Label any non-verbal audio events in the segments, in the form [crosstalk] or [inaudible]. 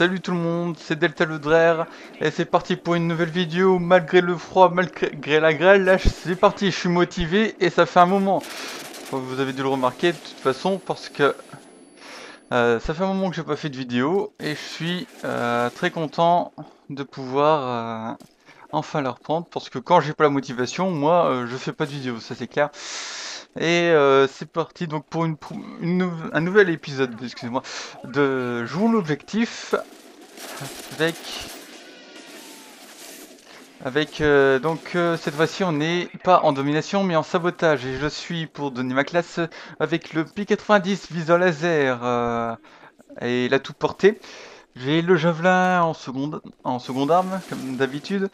Salut tout le monde, c'est Delta Ludrer et c'est parti pour une nouvelle vidéo malgré le froid, malgré la grêle. Là c'est parti, je suis motivé et ça fait un moment. Vous avez dû le remarquer de toute façon parce que euh, ça fait un moment que j'ai pas fait de vidéo et je suis euh, très content de pouvoir euh, enfin la reprendre parce que quand j'ai pas la motivation, moi je fais pas de vidéo, ça c'est clair. Et euh, c'est parti donc pour une, un nouvel épisode, excusez-moi, de Jouons l'objectif avec avec euh, donc euh, cette fois-ci on n'est pas en domination mais en sabotage et je suis pour donner ma classe avec le P90 viseur laser et la toute portée. J'ai le javelin en seconde, en seconde arme comme d'habitude.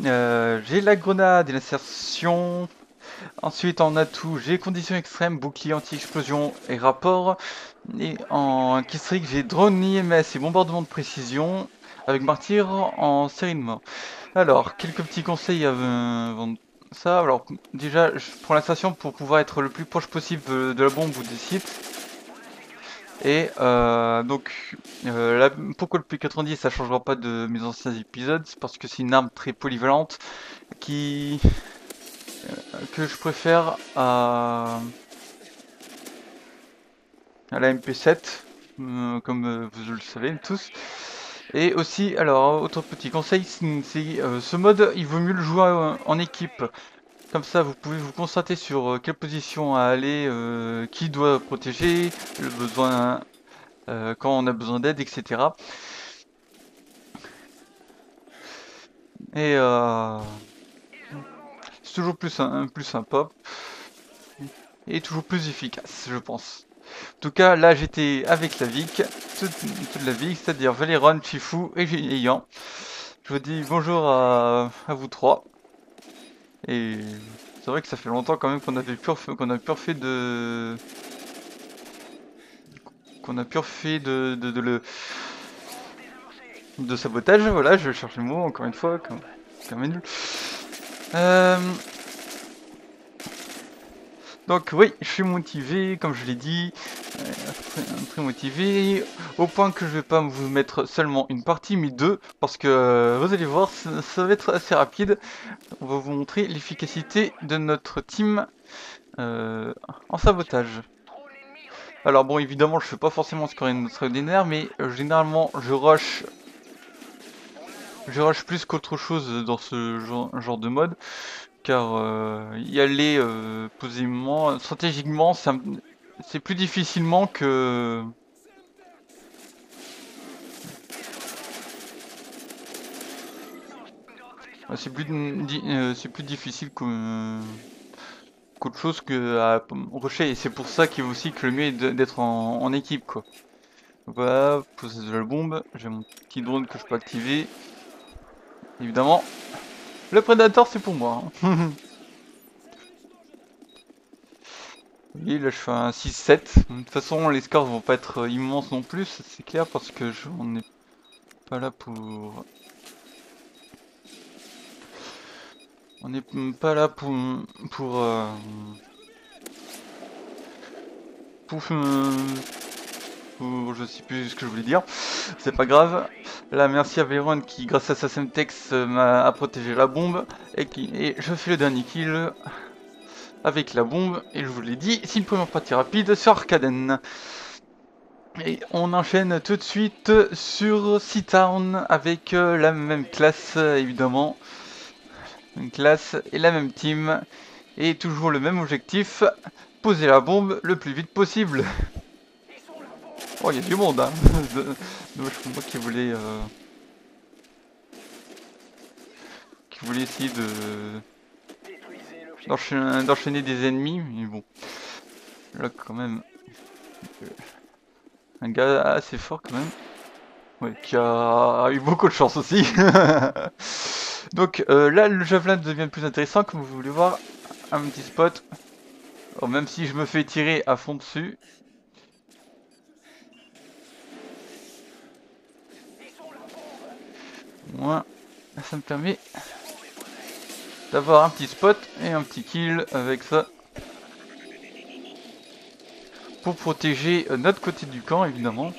J'ai la grenade et l'insertion Ensuite, en atout, j'ai conditions extrêmes, bouclier anti-explosion et rapport. Et en kistric, j'ai drone IMS et bombardement de précision avec martyr en série de mort. Alors, quelques petits conseils avant ça. Alors, déjà, je prends la station pour pouvoir être le plus proche possible de la bombe ou des sites. Et euh, donc, euh, pourquoi le P90 ça changera pas de mes anciens épisodes? Parce que c'est une arme très polyvalente qui que je préfère à, la MP7, euh, comme euh, vous le savez tous. Et aussi, alors, autre petit conseil, c'est euh, ce mode, il vaut mieux le jouer en, équipe. Comme ça, vous pouvez vous concentrer sur quelle position à aller, qui doit protéger, le besoin, quand on a besoin d'aide, etc. Et toujours plus, un, plus sympa. Et toujours plus efficace, je pense. En tout cas, là j'étais avec la Vic, toute, la Vic, c'est-à-dire Valéron, Chifou et Yan. Je vous dis bonjour à, vous trois. Et c'est vrai que ça fait longtemps quand même qu'on avait pur, qu'on a pur fait de qu'on a pur fait de, de, le de sabotage. Voilà, je cherche le mot encore une fois. Euh, donc oui, je suis motivé, comme je l'ai dit, euh, très, motivé, au point que je vais pas vous mettre seulement une partie, mais deux, parce que euh, vous allez voir, ça, va être assez rapide. On va vous montrer l'efficacité de notre team en sabotage. Alors bon, évidemment, je fais pas forcément score extraordinaire, mais généralement, je rush je rush plus qu'autre chose dans ce genre, de mode, car euh, y aller euh, posément, stratégiquement, c'est plus difficilement que... C'est plus, euh, plus difficile qu'autre chose que à rusher, et c'est pour ça qu'il aussi que le mieux est d'être en, équipe, quoi. Voilà, poser de la bombe, j'ai mon petit drone que je peux activer. Évidemment, le Predator c'est pour moi. Hein. [laughs] oui, là je fais un 6-7. De toute façon, les scores vont pas être immenses non plus, c'est clair, parce que je, on n'est pas là pour... On n'est pas là pour... Pour... Euh... Pour... pour... Je sais plus ce que je voulais dire. C'est pas grave. Là, merci à Véron qui, grâce à sa Semtex, euh, m'a protégé la bombe. Et, qui, et je fais le dernier kill avec la bombe. Et je vous l'ai dit, c'est une première partie rapide sur Arcaden. Et on enchaîne tout de suite sur Seatown avec euh, la même classe, évidemment. Une classe et la même team. Et toujours le même objectif, poser la bombe le plus vite possible. Oh, il y a du monde, hein [laughs] Moi, qui voulais... Euh... Qui voulait essayer de... d'enchaîner des ennemis, mais bon. Là, quand même... Un gars assez fort, quand même. Ouais, qui a eu beaucoup de chance aussi. [laughs] Donc euh, là, le javelin devient plus intéressant, comme vous voulez voir. Un petit spot. même si je me fais tirer à fond dessus, Moi, ça me permet d'avoir un petit spot et un petit kill avec ça. Pour protéger notre côté du camp, évidemment.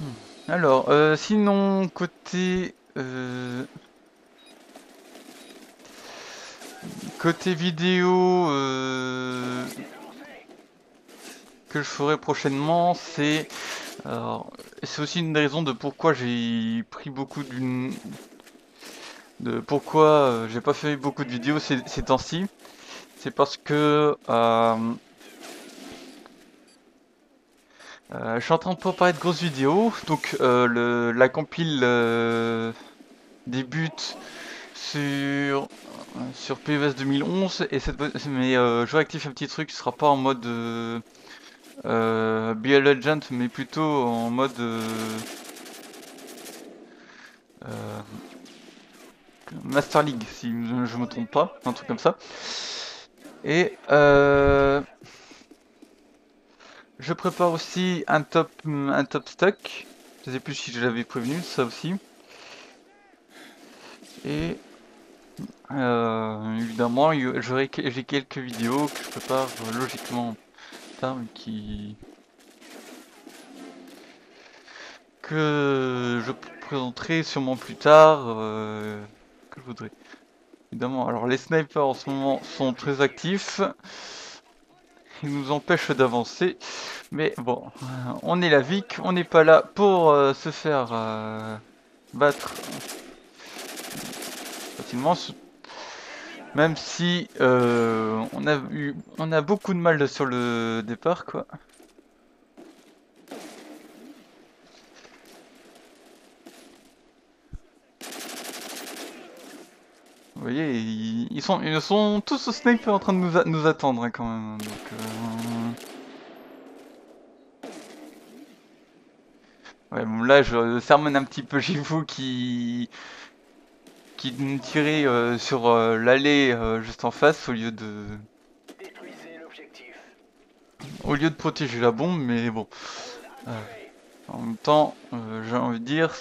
Hmm. Alors, euh, sinon, côté... euh, Côté vidéo euh, que je ferai prochainement, c'est... alors, C'est aussi une des raisons de pourquoi j'ai pris beaucoup d'une... De pourquoi euh, j'ai pas fait beaucoup de vidéos ces, temps-ci. C'est parce que... euh, euh, je suis en train de préparer de grosses vidéos, donc le, la compile débute sur sur PES 2011 et cette mais je réactive un petit truc, ce sera pas en mode euh, euh, BL Legend, mais plutôt en mode euh, euh, Master League, si je me trompe pas, un truc comme ça. Et euh, je prépare aussi un top, un top stock. Je sais plus si je l'avais prévenu, ça aussi. Et euh, évidemment, j'ai quelques vidéos que je prépare euh, logiquement mais qui que je présenterai sûrement plus tard. euh, que je voudrais. Évidemment, alors les snipers en ce moment sont très actifs. Ils nous empêchent d'avancer. Mais bon, euh, on est la VIC, on n'est pas là pour euh, se faire battre facilement. Même si euh, on a eu, on a beaucoup de mal sur le départ, quoi. Vous voyez, ils, sont, ils sont tous au sniper en train de nous, attendre hein, quand même. Donc, euh, ouais, bon, là, je sermonne un petit peu Jivu qui qui tirait euh, sur euh, l'allée euh, juste en face au lieu de au lieu de protéger la bombe, mais bon. En même temps, j'ai envie de dire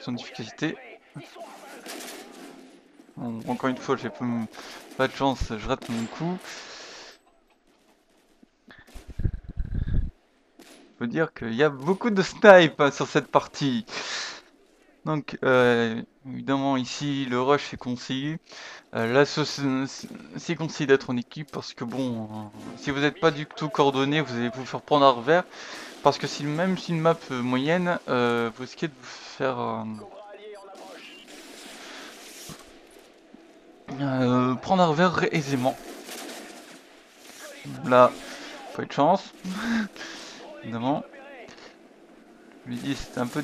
son efficacité. Bon, encore une fois, j'ai pas, de chance, je rate mon coup. Faut dire qu'il y a beaucoup de snipe hein, sur cette partie. Donc, euh, évidemment, ici, le rush est conseillé. Euh, là, ce- ce- c'est conseillé d'être en équipe parce que, bon, si vous n'êtes pas du tout coordonné, vous allez vous faire prendre à revers. Parce que même si une map euh, moyenne, vous risquez de vous faire prendre à revers aisément. Là, pas de chance. [laughs] Évidemment. Je lui dis c'est un peu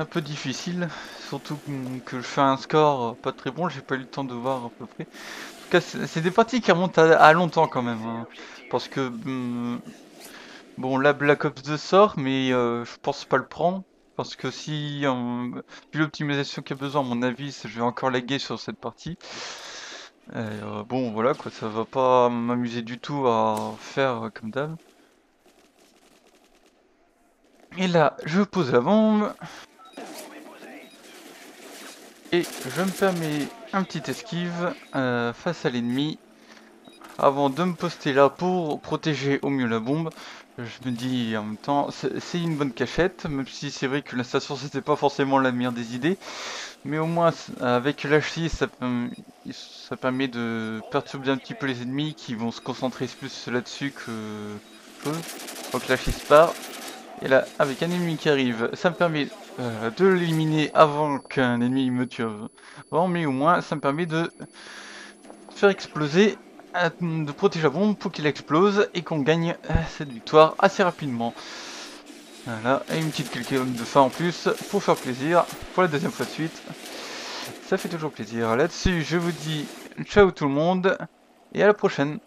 un peu difficile, surtout que je fais un score pas très bon, j'ai pas eu le temps de voir à peu près. En tout cas, c'est des parties qui remontent à, longtemps quand même, hein, parce que hum, bon, là Black Ops 2 sort, mais euh, je pense pas le prendre. Parce que si, euh, vu l'optimisation qu'il y a besoin, à mon avis, je vais encore laguer sur cette partie. Et, euh, bon, voilà quoi, ça va pas m'amuser du tout à faire comme d'hab. Et là, je pose la bombe. Et je me permets un petit esquive euh, face à l'ennemi. Avant de me poster là pour protéger au mieux la bombe. Je me dis en même temps, c'est une bonne cachette, même si c'est vrai que la station c'était pas forcément la meilleure des idées. Mais au moins, avec l'HI, ça, perm- ça permet de perturber un petit peu les ennemis qui vont se concentrer plus là-dessus que... que- Donc l'HI se part. Et là, avec un ennemi qui arrive, ça me permet euh, de l'éliminer avant qu'un ennemi me tue avant, mais au moins ça me permet de faire exploser, de protéger la bombe pour qu'il explose et qu'on gagne euh, cette victoire assez rapidement. Voilà, et une petite quelques de fin en plus pour faire plaisir pour la deuxième fois de suite. Ça fait toujours plaisir. Là-dessus, je vous dis ciao tout le monde et à la prochaine.